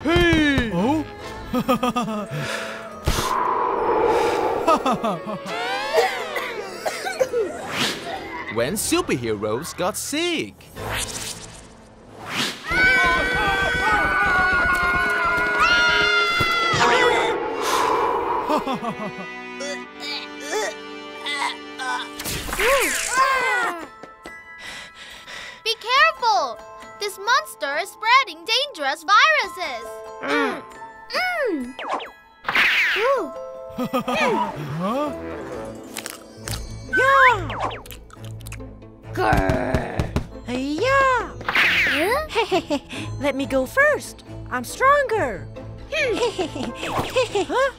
Hey! Oh? when superheroes got sick. This monster is spreading dangerous viruses. Mm. Mm. Ooh. Huh? Yeah. Yeah. Huh? Let me go first. I'm stronger. huh?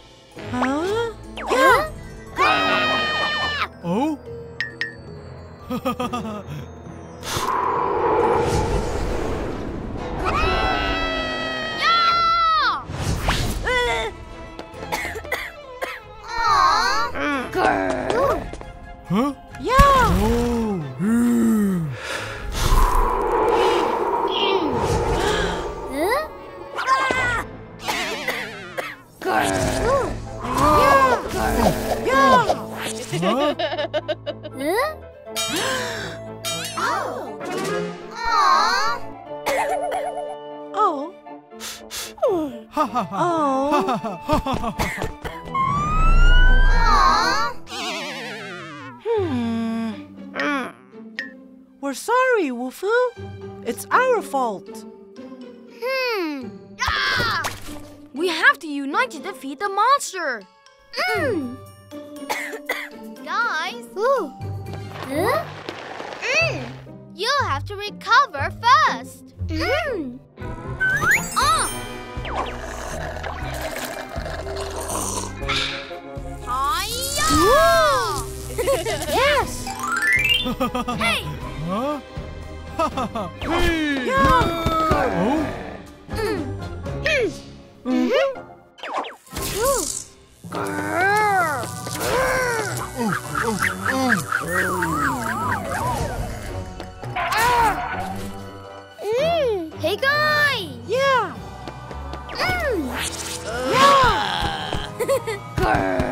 Huh? Yeah. Oh? Our. Hmm. Ah! We have to unite to defeat the monster. Mm. Guys. Huh? Mm. You have to recover first. Mm. Oh. Hi-ya! yes. Hey. Huh? Mm. Grrr.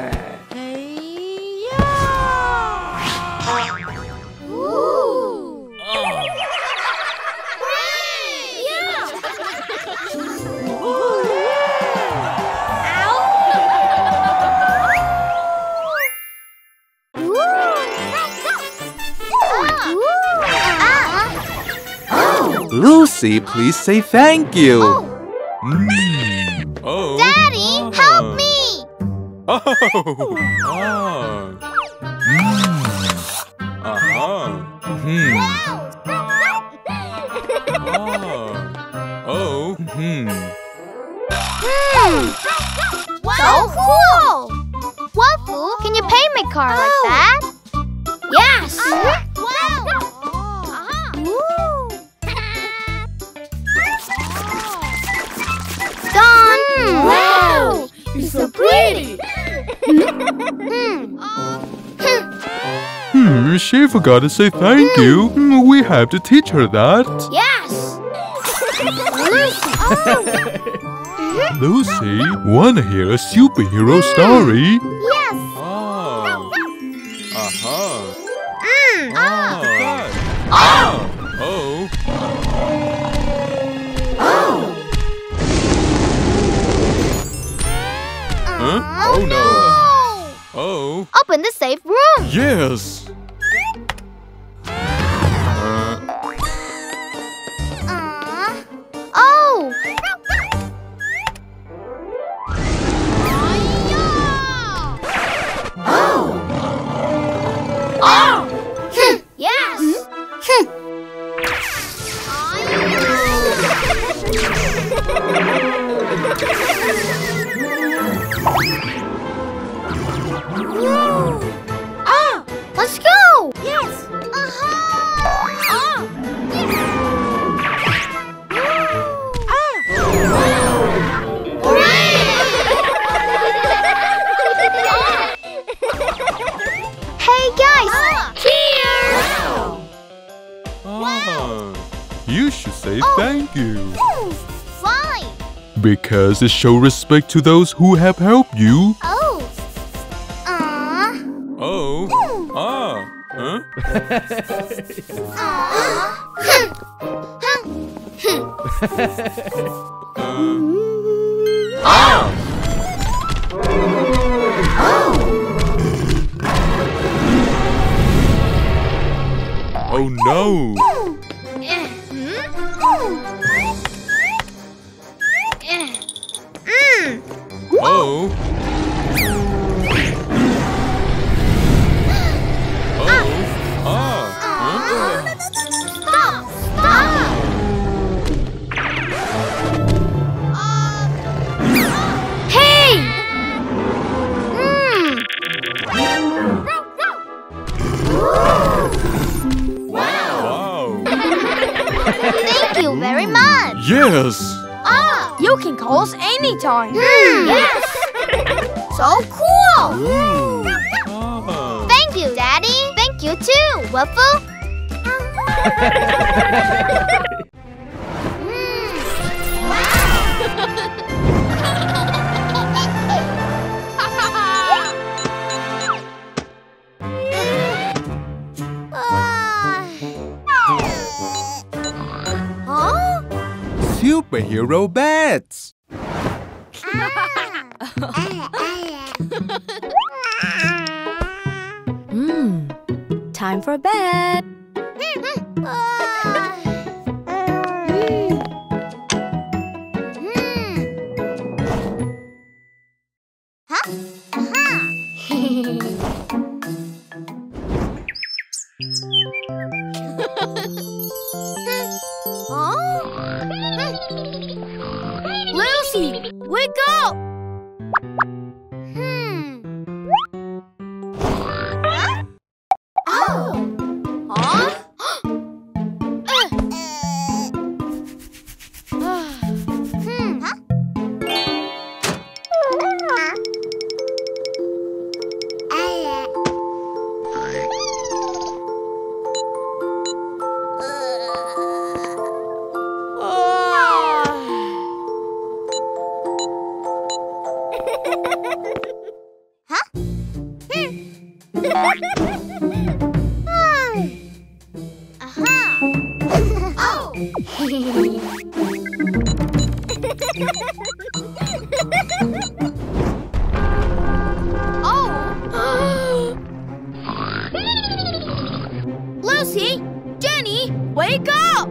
Lucy, please say thank you. Mm. Oh. Daddy, help me! Oh. Ah. Mm. Uh-huh. Hmm. Ah. Oh. Hmm. So cool! Waffle, can you paint my car like that? She forgot to say thank you. Hmm, We have to teach her that. Yes! oh. Lucy, wanna hear a superhero story? Yes! Oh. Uh-huh. Mm. Oh. Oh. Oh. Huh? Oh no. Oh. Open the safe room! Yes. Hey guys! Cheers! ah. You should say Oh. thank you. Fine! Because it shows respect to those who have helped you. Oh. Aww. Oh. Ah. Huh? Oh no. Yes. Ah, you can call us anytime. Yes. so cool. Ah. Thank you, Daddy. Thank you too, Waffle. Superhero bats. Hmm. Time for bed. Lucy, oh! Lucy! Jenny! Wake up!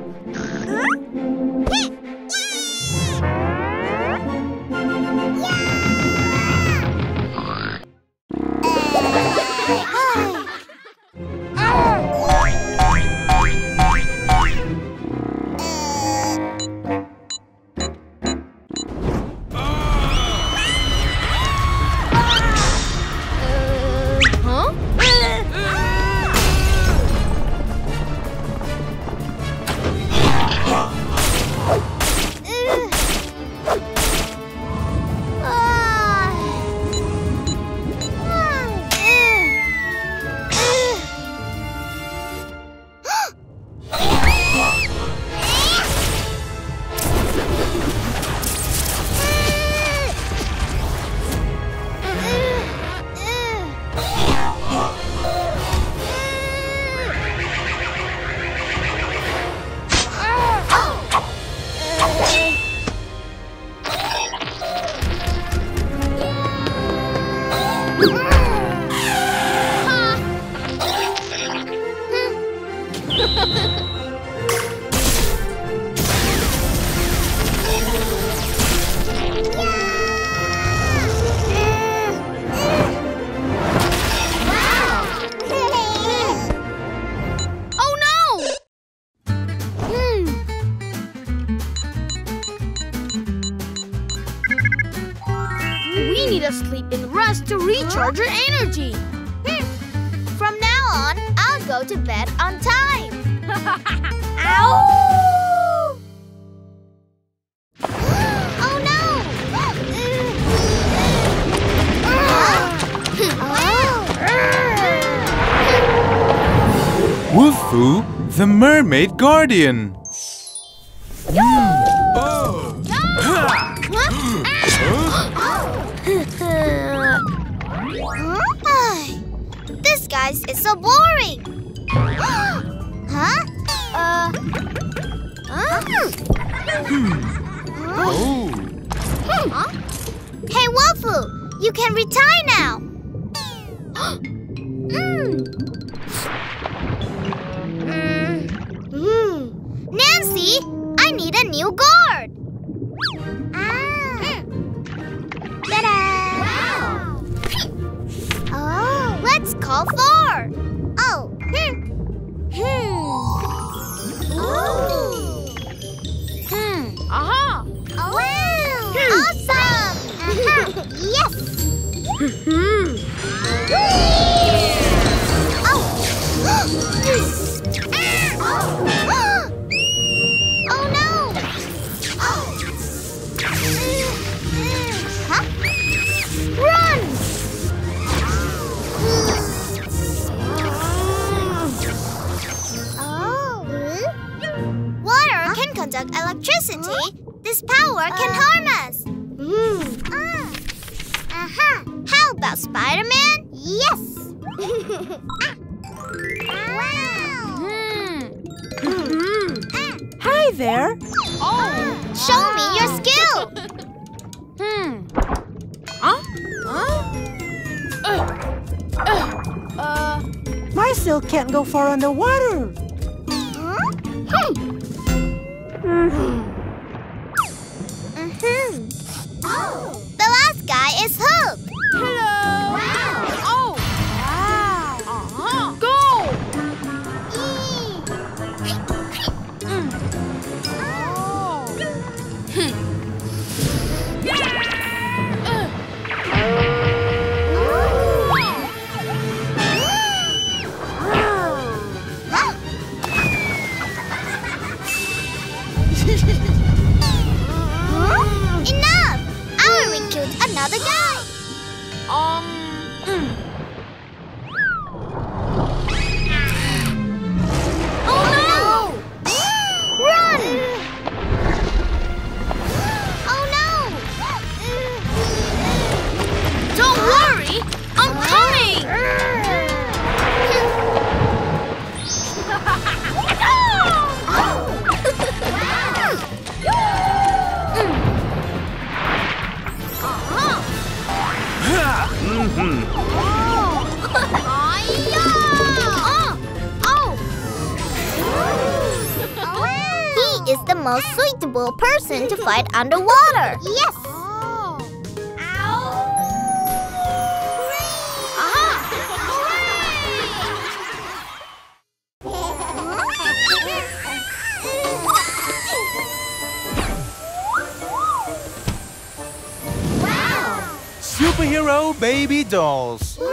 The Mermaid Guardian. This guy's is so boring. huh? Hey, Waffle, you can retire now. mm. Mm. Mm. Nancy, I need a new guard. Ah. Ta-da! Oh, let's call four. My silk can't go far underwater. Mhm. The last guy is Hook. Person to fight underwater. Yes. Wow! Superhero baby dolls.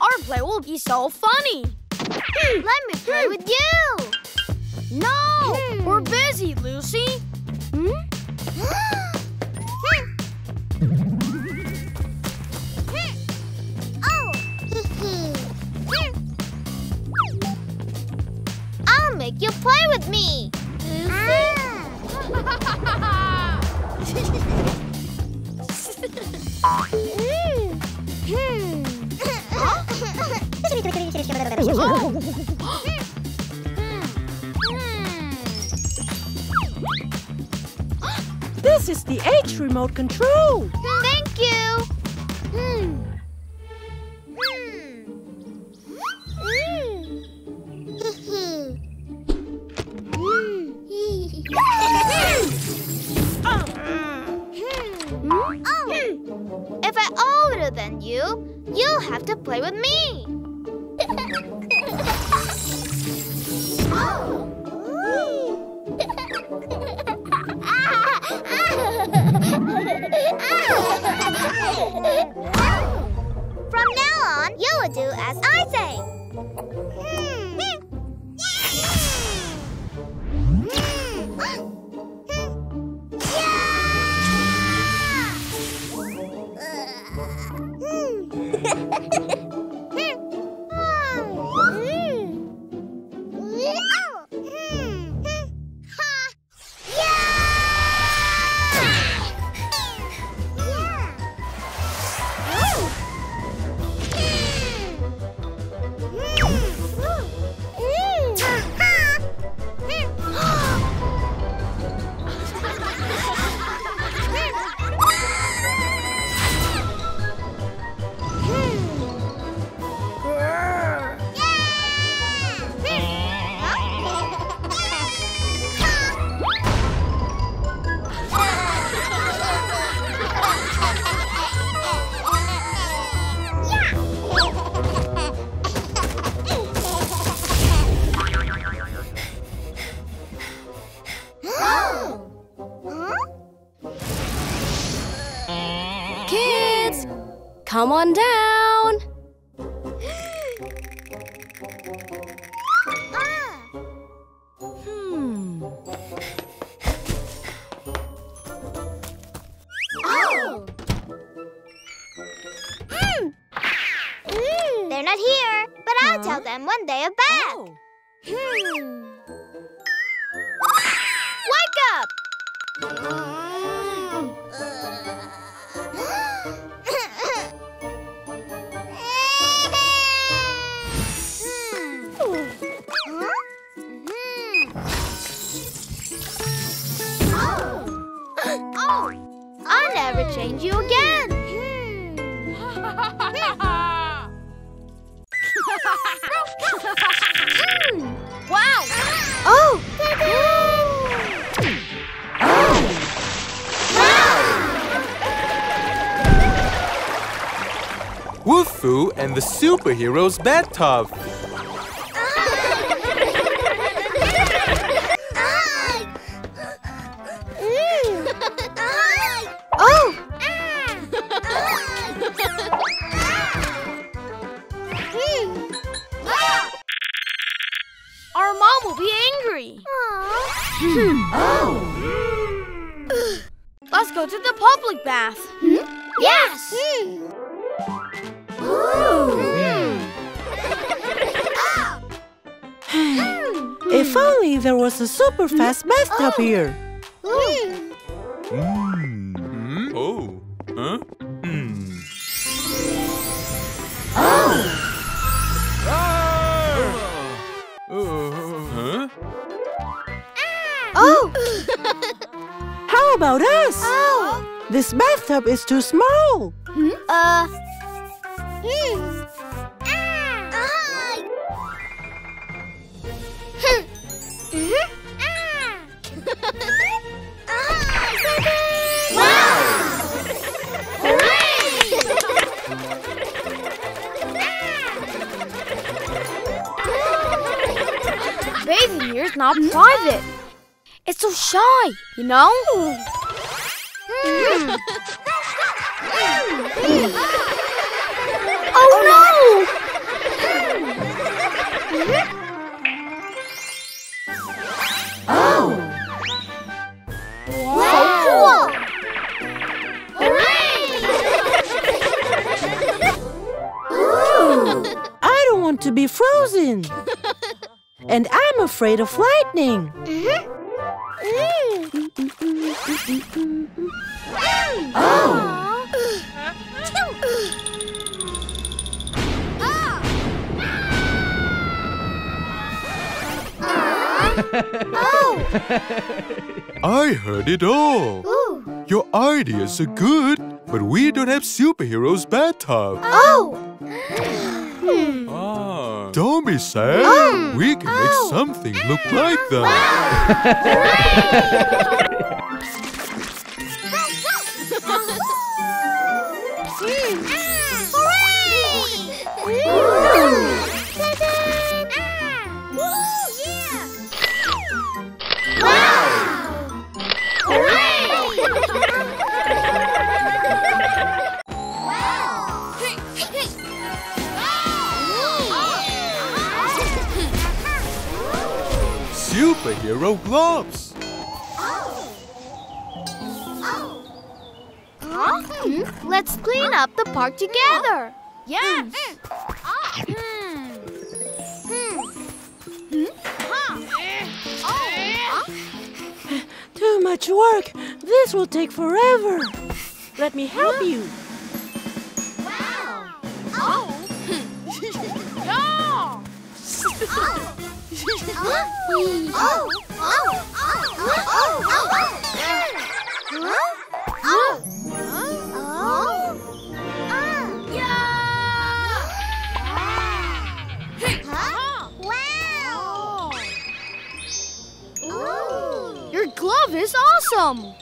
Our play will be so funny. Hmm. Let me play with you. No, we're busy, Lucy. Remote control. As I say. I'll change you again. Hmm. Wow. Oh! Wolfoo and the superhero's bathtub. If only there was a super fast bathtub here. Hmm. Oh. Huh? Hmm. Huh? Oh! How about us? Oh! This bathtub is too small. Uh. Hmm. Is not private. It's so shy, you know? Oh and I'm afraid of lightning. Oh! I heard it all. Ooh. Your ideas are good, but we don't have superheroes bathtub. Oh! Ah. Don't be sad. Mm. We can make oh. something look like that. Superhero clean up the together. Yes. Hmm. Mm. Too much work. This will take forever. Let me help you. Your oh. oh. oh. Awesome.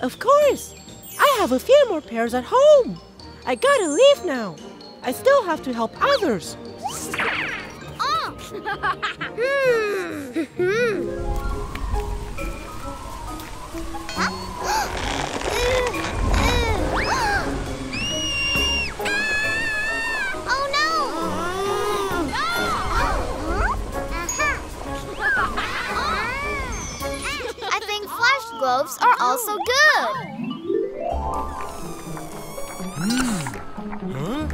Of course. I have a few more pairs at home. I gotta leave now. I still have to help others. Oh. Hmm. Smells so good. Huh?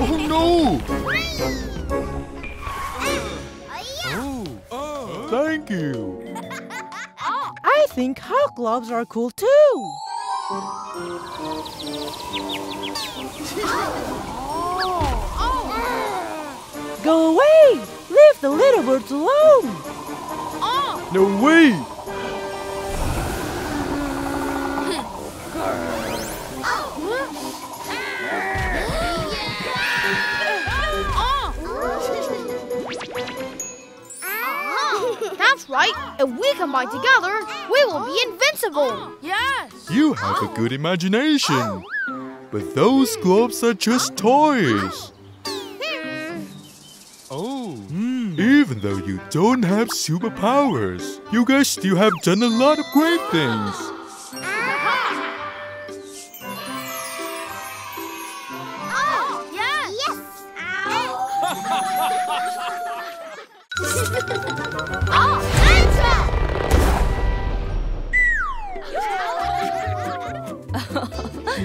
Oh no! Oh, thank you. I think hot gloves are cool too. Oh. Go away! Leave the little birds alone! No way! That's right. If we combine together, we will be invincible. Yes. You have a good imagination. But those gloves are just toys. Even though you don't have superpowers, you guys still have done a lot of great things. Oh, yes. Yes. oh,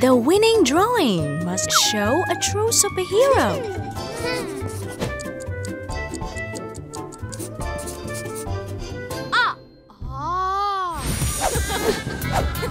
The winning drawing must show a true superhero. Hmm.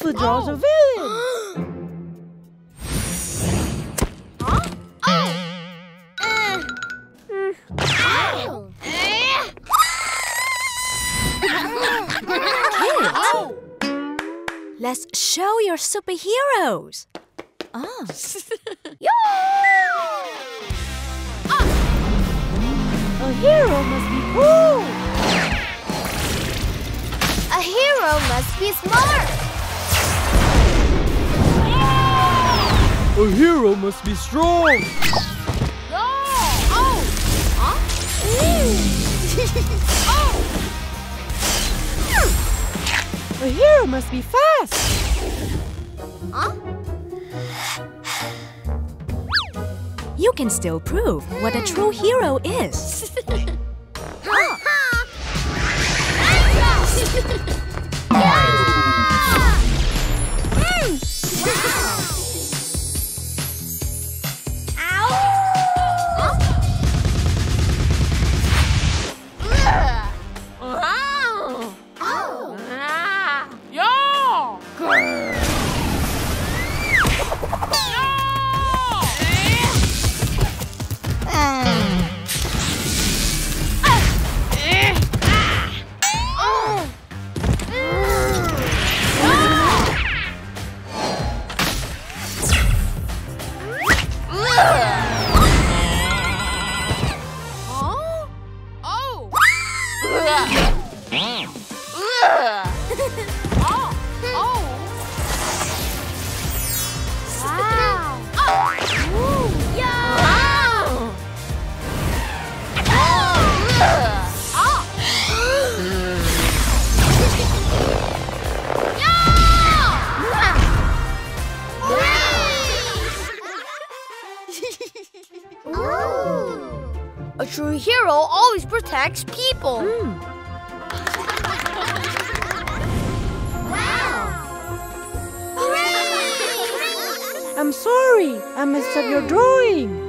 Huh? Wolfoo draws a villain! Huh? Oh. Uh. Ow. Eh. oh. Let's show your superheroes. Ah, A hero must be cool! A hero must be smart. A hero must be strong! Oh. Huh? oh. A hero must be fast! Huh? you can still prove what a true hero is. Huh? Ah. Huh? always protects people. Hmm. Wow! Hooray! I'm sorry, I messed up your drawing!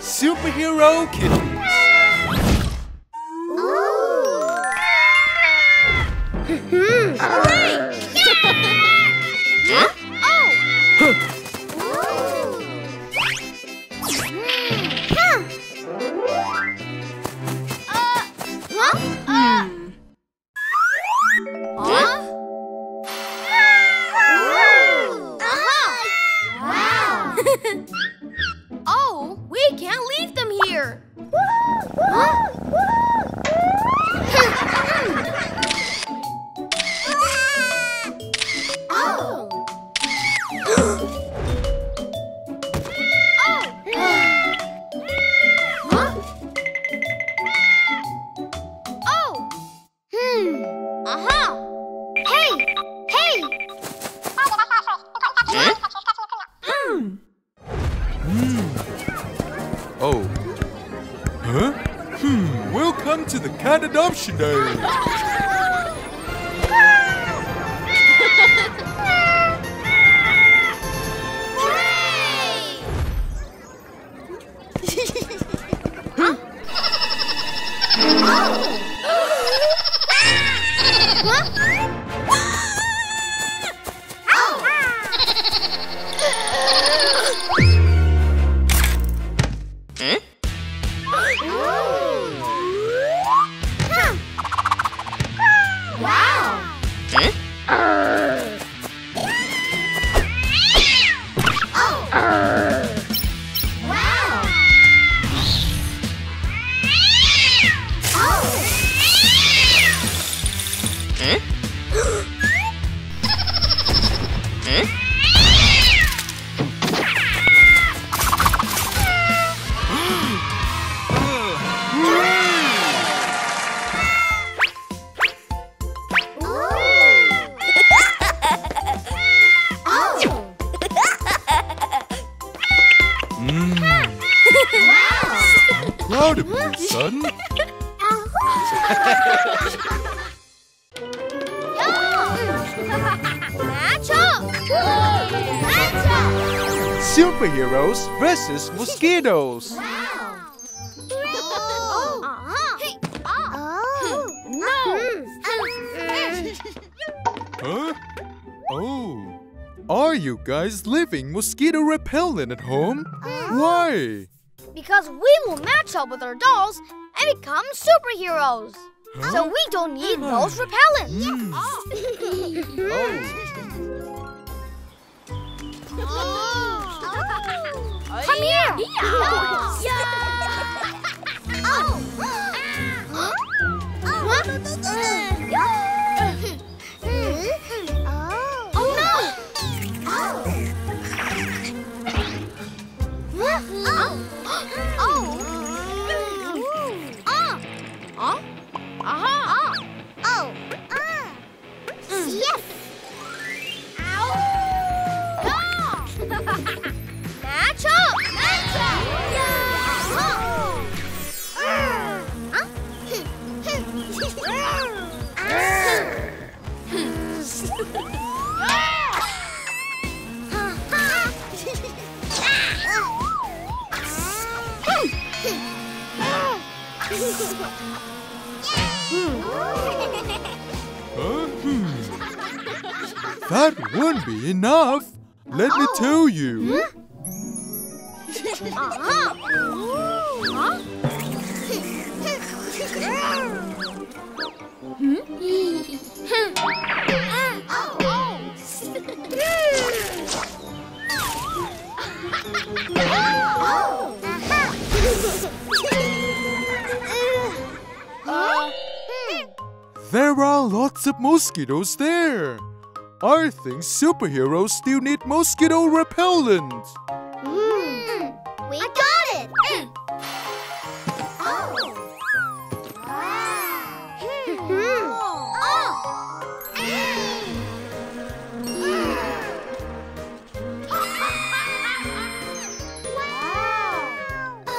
Superhero kittens. Superheroes versus mosquitoes. Oh. Huh? Oh. Are you guys living mosquito repellent at home? Uh-huh. Why? Because we will match up with our dolls and become superheroes. So we don't need hmm. those repellents. Hmm. Oh. Oh, Come here. Match oh. Tell you. Hmm. There are lots of mosquitoes there. I think superheroes still need mosquito repellent. We got it.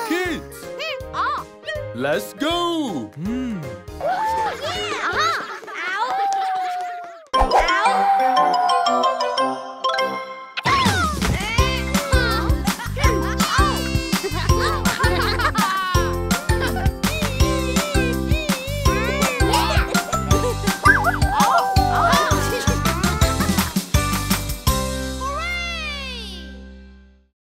Kids, let's go. Hmm. Yeah.